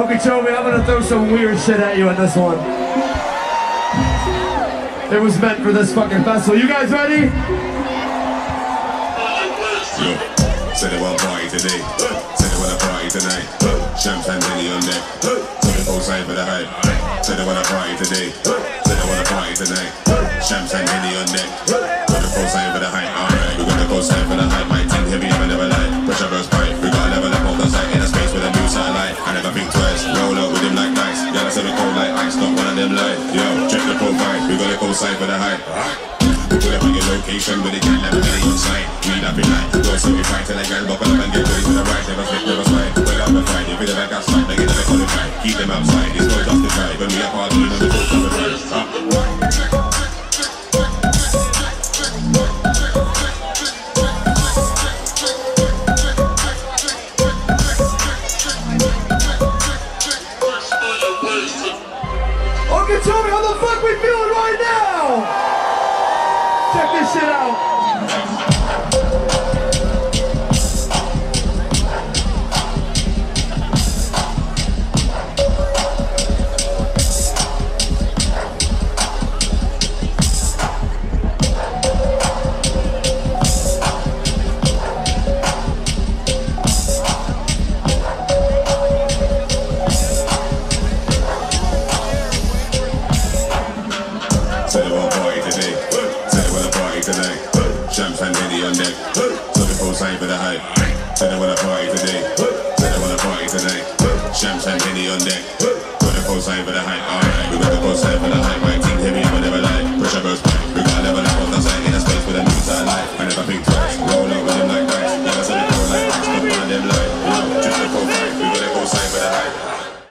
Okeechobee, I'm gonna throw some weird shit at you in this one. It was meant for this fucking festival. You guys ready? Yo, said they want party today. Said they want a party tonight. Champagne Henny on deck. They go sign for the hype. Said they want a party today. Said they want a party tonight. Champagne Henny on deck. They go sign for the hype. Like ice. Not one of them lie. Yo, check the profile. We gotta go sign for the hype. We put up on your location, but it can't never get inside. Up in night, go so we fight till I get buckle up and get ready for the ride. Never slip, never slide. Well, I'm the fight. If it's like outside, they get never qualified. Keep them outside, it's no justified. When we are part of of the Okeechobee, how the fuck we feeling right now? Check this shit out. Champagne Henny on deck. So they go sign for the hype. Said they want a party today. Said they want a party tonight. Champagne Henny on deck. So they go sign for the hype. Alright, we gotta go sign for the hype. My team heavy, I never lie. Pressure burst pipe. We got level up on the side in a space with a new satellite. I never think twice. Roll with them like dice. I said it go like ice. Not one them lie.